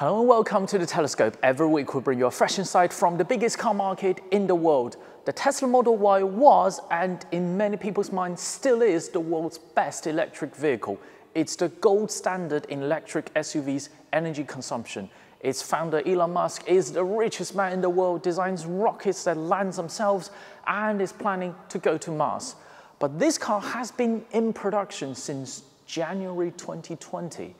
Hello and welcome to the Telescope. Every week we bring you a fresh insight from the biggest car market in the world. The Tesla Model Y was, and in many people's minds still is, the world's best electric vehicle. It's the gold standard in electric SUVs energy consumption. Its founder Elon Musk is the richest man in the world, designs rockets that land themselves, and is planning to go to Mars. But this car has been in production since January 2020.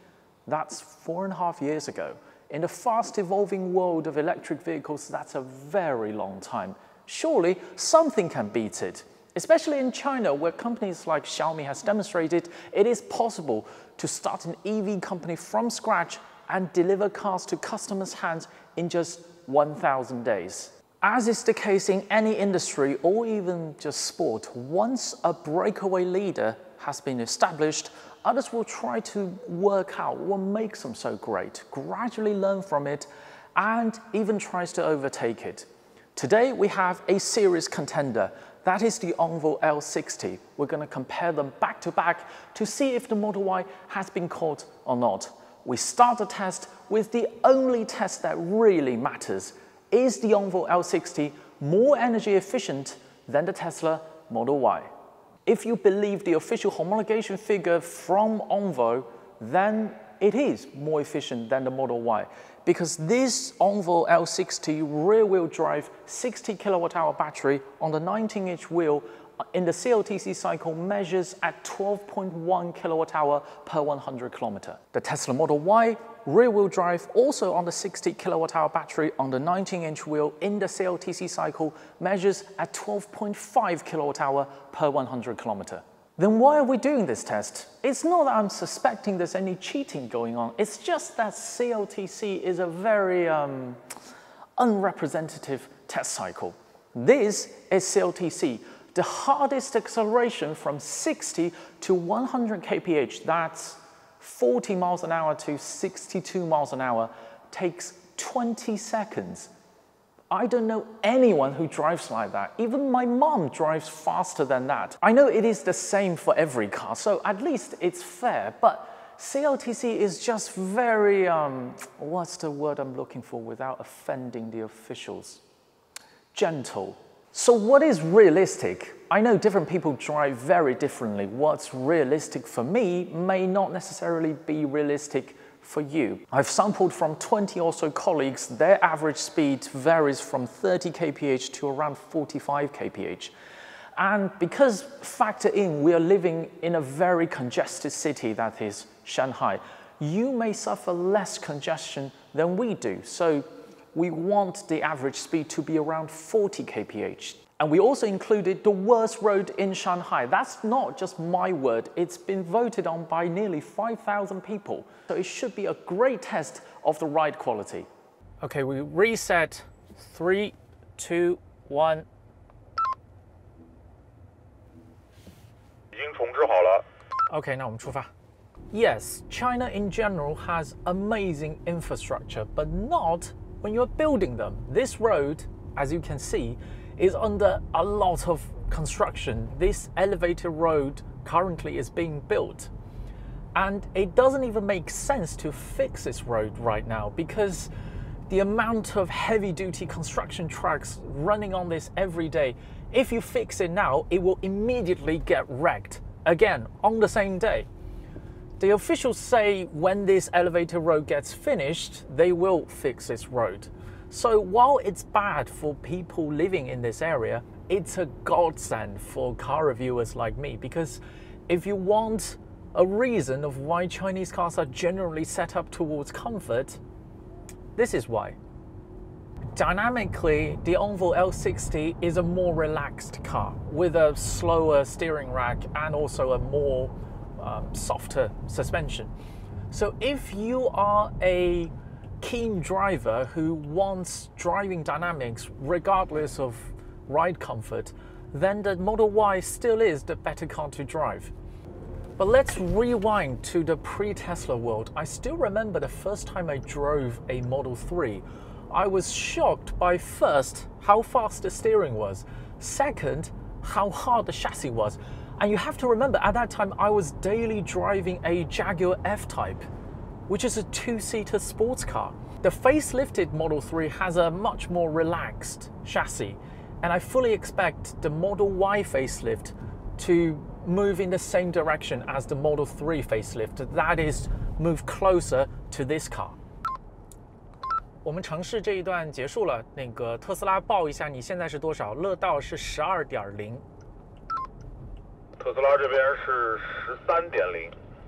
That's four and a half years ago. In the fast evolving world of electric vehicles, that's a very long time. Surely something can beat it. Especially in China, where companies like Xiaomi has demonstrated it is possible to start an EV company from scratch and deliver cars to customers' hands in just 1,000 days. As is the case in any industry or even just sport, once a breakaway leader has been established, others will try to work out what makes them so great, gradually learn from it, and even tries to overtake it. Today we have a serious contender. That is the Onvo L60. We're going to compare them back to back to see if the Model Y has been caught or not. We start the test with the only test that really matters. Is the Onvo L60 more energy efficient than the Tesla Model Y? If you believe the official homologation figure from Onvo, then it is more efficient than the Model Y because this Onvo L60 rear-wheel drive 60 kilowatt hour battery on the 19-inch wheel in the CLTC cycle measures at 12.1 kilowatt hour per 100 kilometer. The Tesla Model Y rear-wheel drive also on the 60 kilowatt hour battery on the 19-inch wheel in the CLTC cycle measures at 12.5 kilowatt hour per 100 kilometer. Then why are we doing this test? It's not that I'm suspecting there's any cheating going on. It's just that CLTC is a very um, unrepresentative test cycle. This is CLTC, the hardest acceleration from 60 to 100 kph, that's 40 miles an hour to 62 miles an hour, takes 20 seconds. I don't know anyone who drives like that. Even my mom drives faster than that. I know it is the same for every car, so at least it's fair, but CLTC is just very, um, what's the word I'm looking for without offending the officials? Gentle. So what is realistic? I know different people drive very differently. What's realistic for me may not necessarily be realistic for you. I've sampled from 20 or so colleagues, their average speed varies from 30 kph to around 45 kph. And because factor in, we are living in a very congested city that is Shanghai, you may suffer less congestion than we do. So we want the average speed to be around 40 kph. And we also included the worst road in Shanghai. That's not just my word, it's been voted on by nearly 5,000 people. So it should be a great test of the ride quality. Okay, we reset. Three, two, one. Okay, now Yes, China in general has amazing infrastructure, but not when you're building them. This road, as you can see, is under a lot of construction. This elevated road currently is being built. And it doesn't even make sense to fix this road right now because the amount of heavy duty construction trucks running on this every day, if you fix it now, it will immediately get wrecked again on the same day. The officials say when this elevator road gets finished, they will fix this road. So while it's bad for people living in this area, it's a godsend for car reviewers like me because if you want a reason of why Chinese cars are generally set up towards comfort, this is why. Dynamically, the Onvo L60 is a more relaxed car with a slower steering rack and also a more um, softer suspension. So if you are a keen driver who wants driving dynamics regardless of ride comfort, then the Model Y still is the better car to drive. But let's rewind to the pre-Tesla world. I still remember the first time I drove a Model 3. I was shocked by first, how fast the steering was. Second, how hard the chassis was. And you have to remember, at that time, I was daily driving a Jaguar F-Type, which is a two-seater sports car. The facelifted Model 3 has a much more relaxed chassis, and I fully expect the Model Y facelift to move in the same direction as the Model 3 facelift, that is, move closer to this car. 我们城市这一段结束了，那个特斯拉报一下你现在是多少？乐道是十二点零。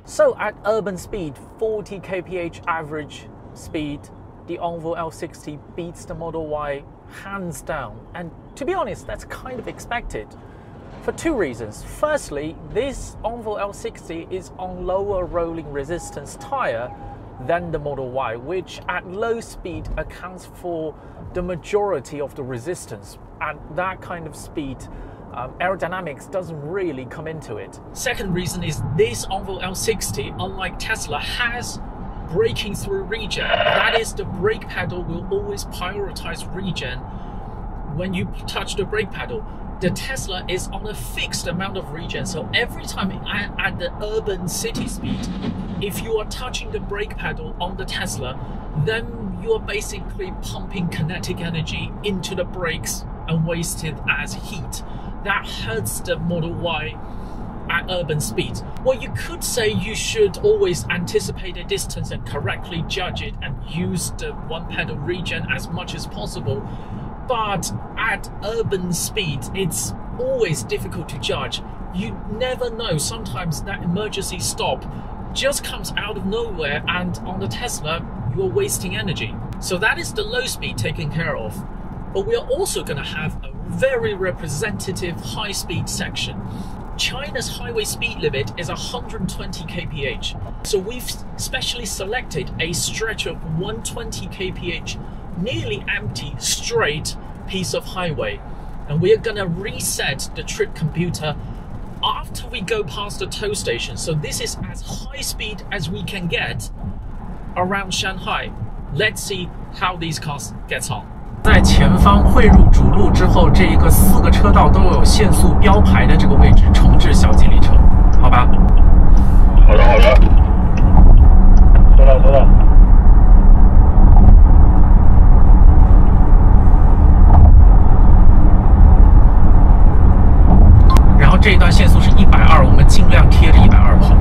so at urban speed, 40 kph average speed, the Onvo L60 beats the Model Y hands down. And to be honest, that's kind of expected for two reasons. Firstly, this Onvo L60 is on lower rolling resistance tire than the Model Y, which at low speed accounts for the majority of the resistance. At that kind of speed, um, aerodynamics doesn't really come into it. Second reason is this Onvo L60, unlike Tesla, has braking through regen. That is, the brake pedal will always prioritize regen when you touch the brake pedal the Tesla is on a fixed amount of regen. So every time at, at the urban city speed, if you are touching the brake pedal on the Tesla, then you are basically pumping kinetic energy into the brakes and waste it as heat. That hurts the Model Y at urban speeds. Well, you could say you should always anticipate a distance and correctly judge it and use the one pedal regen as much as possible but at urban speeds, it's always difficult to judge. You never know. Sometimes that emergency stop just comes out of nowhere, and on the Tesla, you're wasting energy. So that is the low speed taken care of. But we are also going to have a very representative high speed section. China's highway speed limit is 120 kph. So we've specially selected a stretch of 120 kph nearly empty, straight piece of highway. And we're gonna reset the trip computer after we go past the tow station. So this is as high speed as we can get around Shanghai. Let's see how these cars get on. 在前方汇入主路之后，这一个四个车道都有限速标牌的这个位置，重置小吉利车，好吧？好的，好的。收到，收到。然后这一段限速是一百二，我们尽量贴着一百二跑，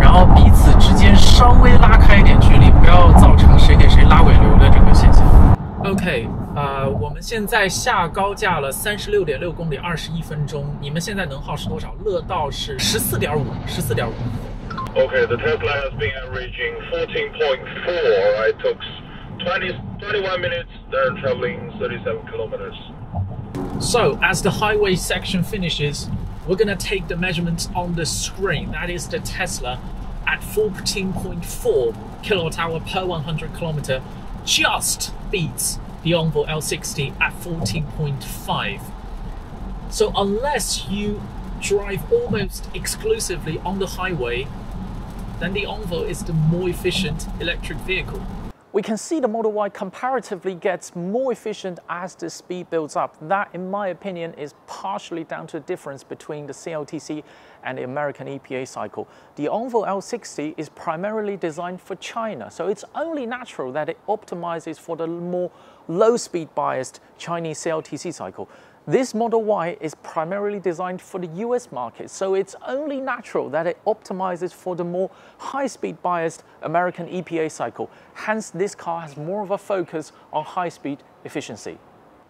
然后彼此之间稍微拉开一点距离，不要造成谁给谁拉尾流。OK，呃，我们现在下高架了三十六点六公里，二十一分钟。你们现在能耗是多少？乐道是十四点五，十四点五。OK，the Tesla has been averaging fourteen point four. I took twenty twenty one minutes. They're traveling thirty seven kilometers. So as the highway section finishes, we're going to take the measurements on the screen. That is the Tesla at 14.4 kilowatt hour per 100 kilometer, just beats the Onvo L60 at 14.5. So unless you drive almost exclusively on the highway, then the Onvo is the more efficient electric vehicle we can see the Model Y comparatively gets more efficient as the speed builds up. That, in my opinion, is partially down to the difference between the CLTC and the American EPA cycle. The Onvo L60 is primarily designed for China, so it's only natural that it optimizes for the more low speed biased Chinese CLTC cycle. This Model Y is primarily designed for the US market, so it's only natural that it optimizes for the more high-speed biased American EPA cycle. Hence, this car has more of a focus on high-speed efficiency.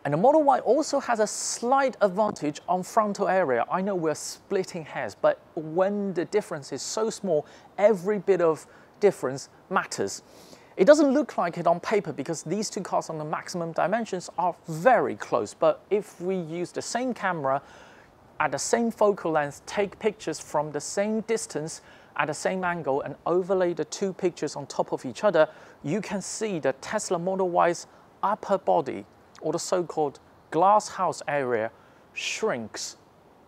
And the Model Y also has a slight advantage on frontal area. I know we're splitting hairs, but when the difference is so small, every bit of difference matters. It doesn't look like it on paper because these two cars on the maximum dimensions are very close. But if we use the same camera at the same focal length, take pictures from the same distance at the same angle and overlay the two pictures on top of each other, you can see the Tesla Model Y's upper body or the so-called glass house area shrinks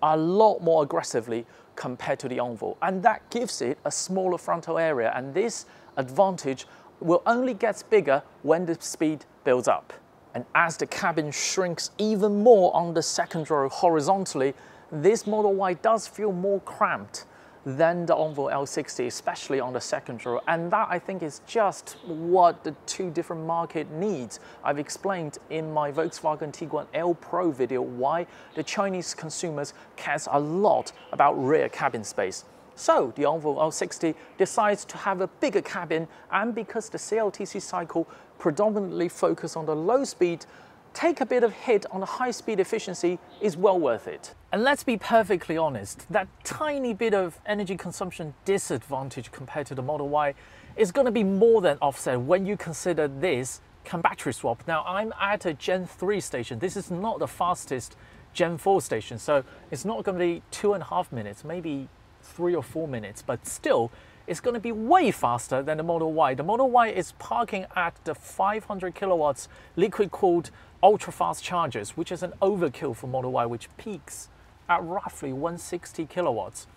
a lot more aggressively compared to the Onvo. And that gives it a smaller frontal area. And this advantage will only get bigger when the speed builds up. And as the cabin shrinks even more on the second row horizontally, this Model Y does feel more cramped than the Onvo L60, especially on the second row. And that I think is just what the two different market needs. I've explained in my Volkswagen Tiguan L Pro video why the Chinese consumers cares a lot about rear cabin space. So the Onvo L60 decides to have a bigger cabin and because the CLTC cycle predominantly focus on the low speed, take a bit of hit on the high speed efficiency is well worth it. And let's be perfectly honest, that tiny bit of energy consumption disadvantage compared to the Model Y is going to be more than offset when you consider this CAN battery swap. Now I'm at a Gen 3 station. This is not the fastest Gen 4 station, so it's not going to be two and a half minutes, maybe three or four minutes, but still it's going to be way faster than the Model Y. The Model Y is parking at the 500 kilowatts liquid cooled ultra fast chargers, which is an overkill for Model Y, which peaks at roughly 160 kilowatts.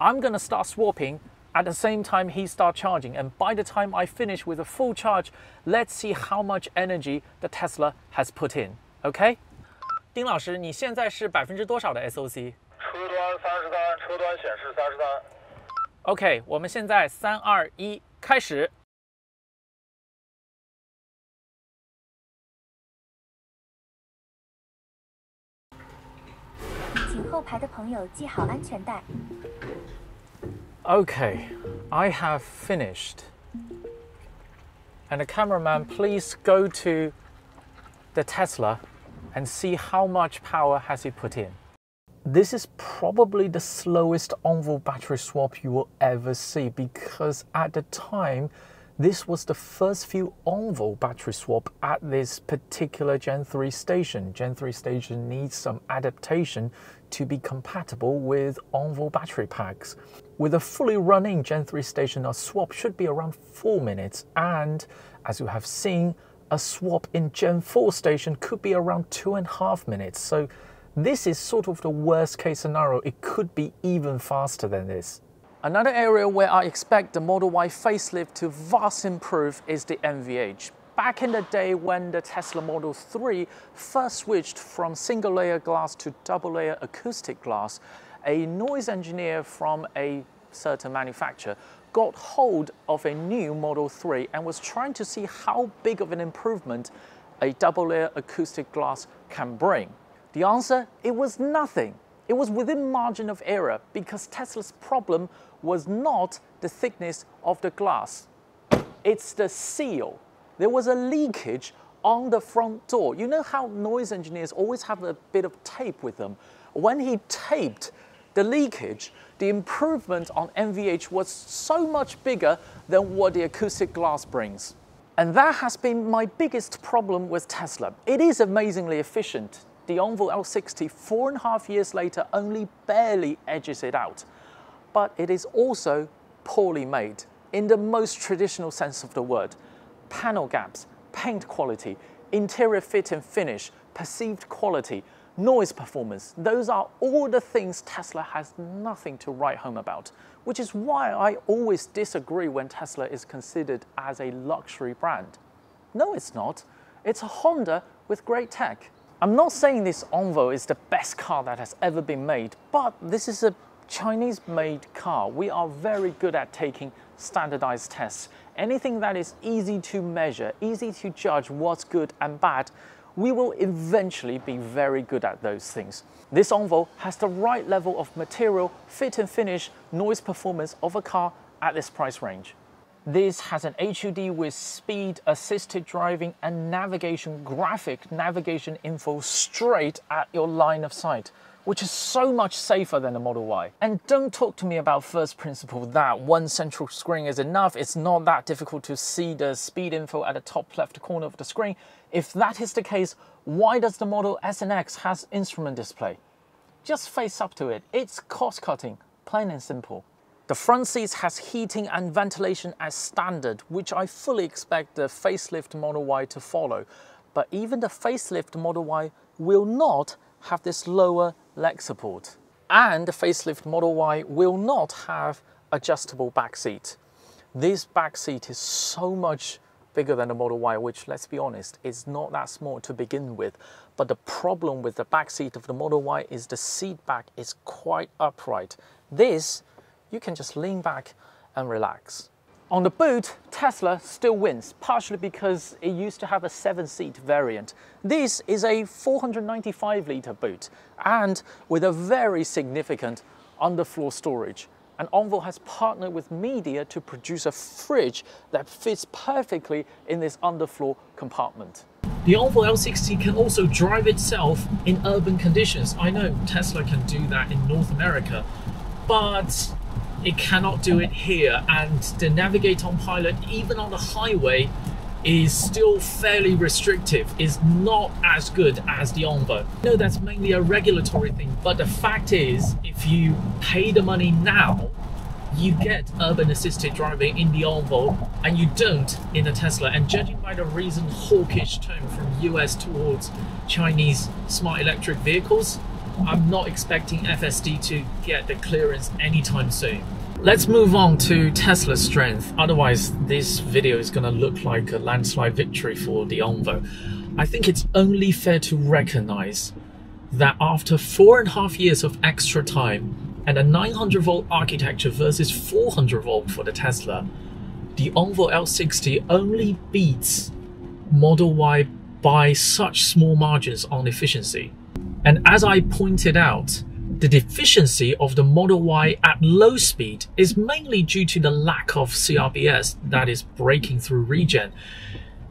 I'm going to start swapping at the same time he start charging. And by the time I finish with a full charge, let's see how much energy the Tesla has put in. Okay? 丁老师，你现在是百分之多少的 SOC？车端三十三， 车端显示三十三。OK，我们现在三二一开始。请后排的朋友系好安全带。Okay, I have finished. And the cameraman, please go to the Tesla and see how much power has he put in. This is probably the slowest Onvo battery swap you will ever see because at the time, this was the first few Onvo battery swap at this particular Gen 3 station. Gen 3 station needs some adaptation to be compatible with Onvo battery packs. With a fully running Gen 3 station, a swap should be around 4 minutes and as you have seen, a swap in Gen 4 station could be around 2.5 minutes. So this is sort of the worst case scenario. It could be even faster than this. Another area where I expect the Model Y facelift to vastly improve is the NVH. Back in the day when the Tesla Model 3 first switched from single layer glass to double layer acoustic glass, a noise engineer from a certain manufacturer got hold of a new Model 3 and was trying to see how big of an improvement a double layer acoustic glass can bring. The answer, it was nothing. It was within margin of error because Tesla's problem was not the thickness of the glass. It's the seal. There was a leakage on the front door. You know how noise engineers always have a bit of tape with them? When he taped the leakage, the improvement on NVH was so much bigger than what the acoustic glass brings. And that has been my biggest problem with Tesla. It is amazingly efficient the Onvo L60 four and a half years later only barely edges it out. But it is also poorly made in the most traditional sense of the word. Panel gaps, paint quality, interior fit and finish, perceived quality, noise performance, those are all the things Tesla has nothing to write home about, which is why I always disagree when Tesla is considered as a luxury brand. No, it's not. It's a Honda with great tech. I'm not saying this Onvo is the best car that has ever been made, but this is a Chinese made car. We are very good at taking standardized tests. Anything that is easy to measure, easy to judge what's good and bad, we will eventually be very good at those things. This Onvo has the right level of material, fit and finish, noise performance of a car at this price range. This has an HUD with speed, assisted driving and navigation graphic navigation info straight at your line of sight, which is so much safer than the Model Y. And don't talk to me about first principle that one central screen is enough. It's not that difficult to see the speed info at the top left corner of the screen. If that is the case, why does the Model S and X has instrument display? Just face up to it. It's cost cutting, plain and simple. The front seats has heating and ventilation as standard, which I fully expect the facelift Model Y to follow. But even the facelift Model Y will not have this lower leg support. And the facelift Model Y will not have adjustable back seat. This back seat is so much bigger than the Model Y, which let's be honest, is not that small to begin with. But the problem with the back seat of the Model Y is the seat back is quite upright. This you can just lean back and relax. On the boot, Tesla still wins, partially because it used to have a seven-seat variant. This is a 495-litre boot, and with a very significant underfloor storage. And Onvo has partnered with Midea to produce a fridge that fits perfectly in this underfloor compartment. The Onvo L60 can also drive itself in urban conditions. I know Tesla can do that in North America, but it cannot do it here. And the Navigate on Pilot, even on the highway, is still fairly restrictive, is not as good as the Onvo. I know that's mainly a regulatory thing, but the fact is, if you pay the money now, you get urban assisted driving in the Onvo and you don't in the Tesla. And judging by the recent hawkish tone from US towards Chinese smart electric vehicles, I'm not expecting FSD to get the clearance anytime soon. Let's move on to Tesla's strength. Otherwise, this video is going to look like a landslide victory for the Onvo. I think it's only fair to recognize that after four and a half years of extra time and a 900 volt architecture versus 400 volt for the Tesla, the Onvo L60 only beats Model Y by such small margins on efficiency. And as I pointed out, the deficiency of the Model Y at low speed is mainly due to the lack of CRBS that is braking through regen.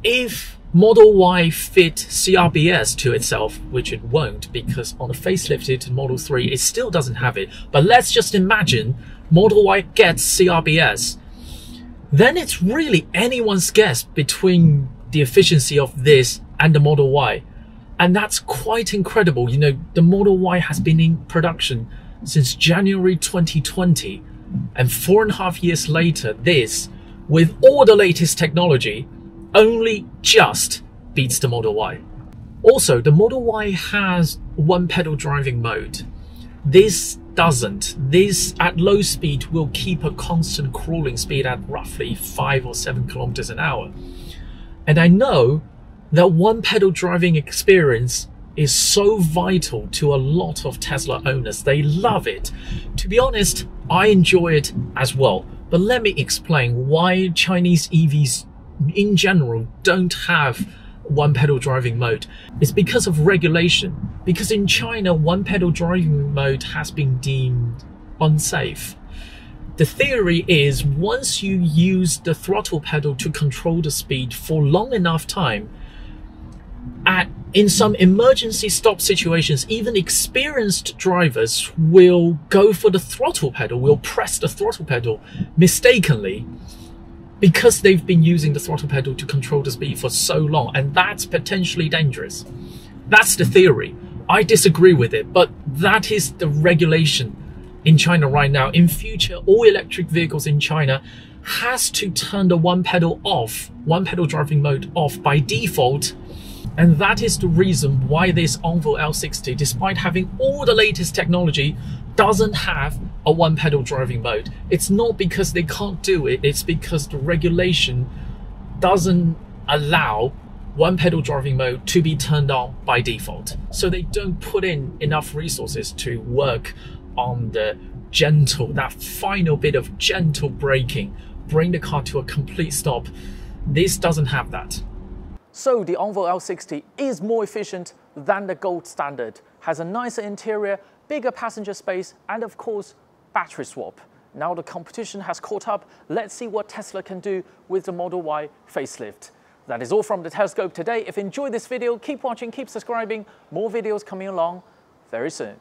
If Model Y fit CRBS to itself, which it won't because on a facelifted Model 3 it still doesn't have it, but let's just imagine Model Y gets CRBS, then it's really anyone's guess between the efficiency of this and the Model Y. And that's quite incredible. You know, the Model Y has been in production since January 2020. And four and a half years later, this, with all the latest technology, only just beats the Model Y. Also, the Model Y has one pedal driving mode. This doesn't. This at low speed will keep a constant crawling speed at roughly five or seven kilometers an hour. And I know that one pedal driving experience is so vital to a lot of Tesla owners. They love it. To be honest, I enjoy it as well. But let me explain why Chinese EVs in general don't have one pedal driving mode. It's because of regulation. Because in China, one pedal driving mode has been deemed unsafe. The theory is once you use the throttle pedal to control the speed for long enough time, at in some emergency stop situations, even experienced drivers will go for the throttle pedal, will press the throttle pedal mistakenly because they've been using the throttle pedal to control the speed for so long, and that's potentially dangerous. That's the theory. I disagree with it, but that is the regulation in China right now. In future, all electric vehicles in China has to turn the one pedal off, one pedal driving mode off by default and that is the reason why this Onvo L60, despite having all the latest technology, doesn't have a one pedal driving mode. It's not because they can't do it, it's because the regulation doesn't allow one pedal driving mode to be turned on by default. So they don't put in enough resources to work on the gentle, that final bit of gentle braking, bring the car to a complete stop. This doesn't have that. So the Onvo L60 is more efficient than the gold standard, has a nicer interior, bigger passenger space, and of course, battery swap. Now the competition has caught up, let's see what Tesla can do with the Model Y facelift. That is all from the Telescope today. If you enjoyed this video, keep watching, keep subscribing. More videos coming along very soon.